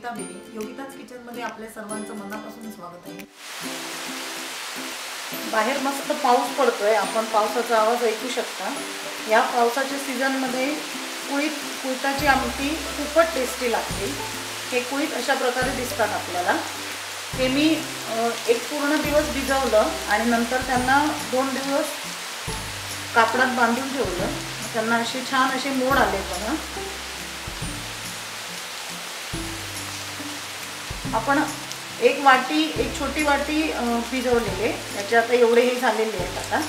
योगिता बेले योगिताच किचनमध्ये आपल्या सर्वांचं मनापासून स्वागत आहे. बाहेर मस्त पाऊस पडतोय. आपण पावसाचा आवाज ऐकू शकता. या पावसाच्या सीझनमध्ये कुळीत कुळताची आमटी खूपच टेस्टी लागते. हे कुळीत अशा प्रकारे दिसतात आपल्याला. हे मी एक पूर्ण दिवस भिजवलं आणि नंतर त्यांना दोन दिवस कापडात बांधून ठेवलं. त्यांना असे छान असे मोड आले बघा आपण एक वाटी एक छोटी वाटी भिजवलेले. याचे आता एवढे हे झालेले आहेत आता.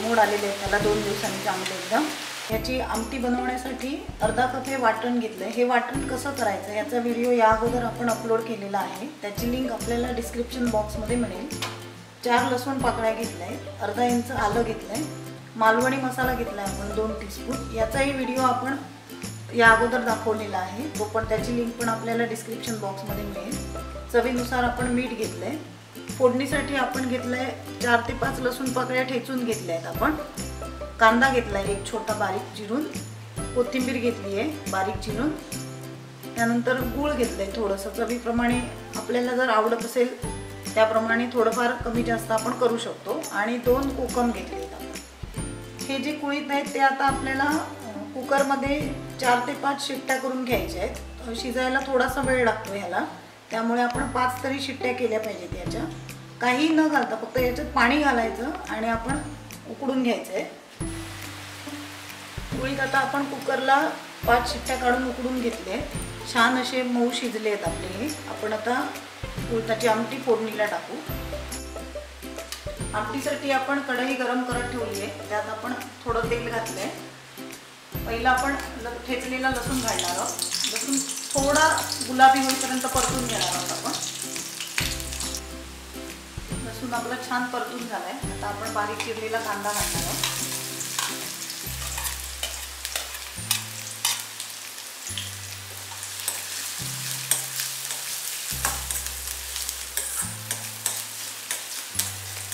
मोड आलेले आहेत त्याला दोन दिवसांनी चांगले एकदम. याची आमटी बनवण्यासाठी अर्धा कप हे वाटण घेतलं आहे हे वाटण कसं करायचं याचा व्हिडिओ या अगोदर आपण अपलोड केलेला आहे. त्याची लिंक आपल्याला डिस्क्रिप्शन बॉक्समध्ये मिळेल. चार लसूण पाकळ्या घेतल्या आहेत अर्धा इंच आलं घेतलं आहे मालवणी मसाला घेतला आहे आपण दोन टीस्पून याचाही व्हिडिओ आपण या अगोदर दाखवलेला आहे. तो पण त्याची लिंक पण आपल्याला डिस्क्रिप्शन बॉक्समध्ये मिळेल. चवीनुसार आपण मीठ घेतलं आहे फोडणीसाठी आपण घेतलं आहे चार ते पाच लसूण पाकळ्या ठेचून घेतल्या आहेत आपण. कांदा घेतला आहे एक छोटा बारीक चिरून. कोथिंबीर घेतली आहे बारीक चिरून. त्यानंतर गूळ घेतलं आहे थोडंसं. चवीप्रमाणे आपल्याला जर आवडत असेल त्याप्रमाणे थोडंफार कमी जास्त आपण करू शकतो. आणि दोन कोकम घेतले आहेत आपण. हे जे कुळीत आहेत ते आता आपल्याला कुकरमध्ये चार ते पाच शिट्ट्या करून घ्यायच्या आहेत. शिजायला थोडासा वेळ लागतो ह्याला त्यामुळे आपण पाच तरी शिट्ट्या केल्या पाहिजेत याच्या. काही न घालता फक्त याच्यात पाणी घालायचं आणि आपण उकडून घ्यायचं आहे. गुळीत आता आपण कुकरला पाच शिट्ट्या काढून उकडून घेतले छान असे मऊ शिजले आहेत आपले आपण आता कुळताची आमटी फोडणीला टाकू. आमटीसाठी आपण कढई गरम करत ठेवली आहे. त्यात आपण थोडं तेल घातलं आहे पहिला आपण ठेचलेला लसूण घालणार आहोत. लसूण थोडा गुलाबी होईपर्यंत परतून घेणार आहोत आपण. लसूण आपला छान परतून झालाय. आता आपण बारीक चिरलेला कांदा घालणार आहोत.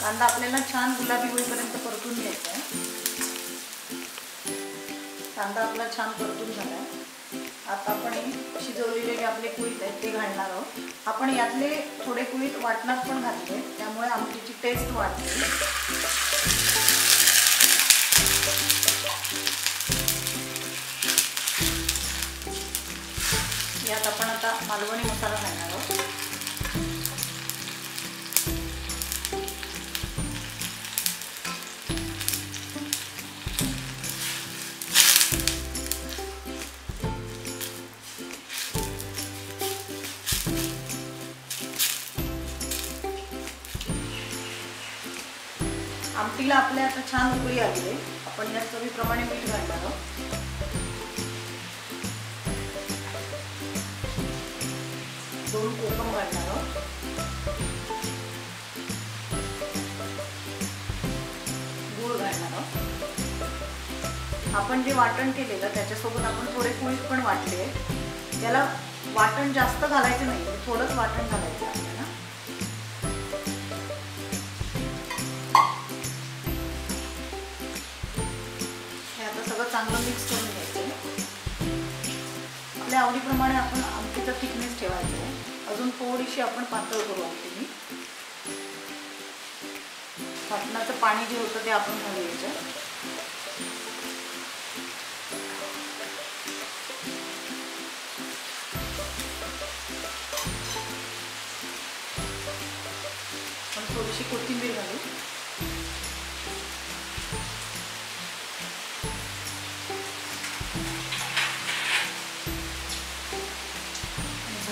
कांदा आपल्याला छान गुलाबी होईपर्यंत परतून घ्यायचा आहे. कांदा आपला छान परतून झाला आहे आता आपण शिजवलेले जे आपले कुळीत आहेत ते घालणार आहोत. आपण यातले थोडे कुळीत वाटणात पण घातले त्यामुळे आमटीची टेस्ट वाढते. यात आपण आता मालवणी मसाला आमटीला आपल्या आता छान उकळी आली आहे. आपण या चवीप्रमाणे मीठ घालणार आहोत. दोन कोकम घालणार आहोत. गूळ घालणार आहोत. आपण जे वाटण केलेलं त्याच्यासोबत आपण थोडे कुळीत पण वाटले. त्याला वाटण जास्त घालायचं नाही थोडंच वाटण घालायचं. चांगलं मिक्स करून घ्यायचं आपल्या आवडीप्रमाणे आपण आमटीचा थिकनेस ठेवायचा आहे. अजून थोडीशी आपण पातळ करू आमटी वाटणाचं पाणी जे होतं ते आपण घालू पण थोडीशी कोथिंबीर घालू.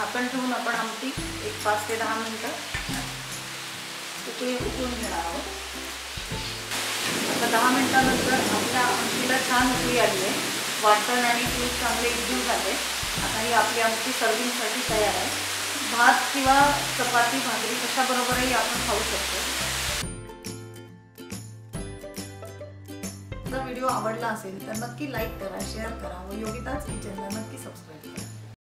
झाकण ठेवून आपण आमटी एक पाच ते दहा मिनटं उकळी उकळून घेणार आहोत. आता दहा मिनटानंतर आपल्या आमटीला छान उकळी आली आहे. वाटण आणि तूप चांगले एकजीव झाले. आता ही आपली आमटी सर्विंगसाठी तयार आहे. भात किंवा चपाती भाकरी कशाबरोबरही आपण खाऊ शकतो. व्हिडिओ आवडला असेल तर नक्की लाईक करा शेअर करा व योगिताच किचनला नक्की सबस्क्राईब करा.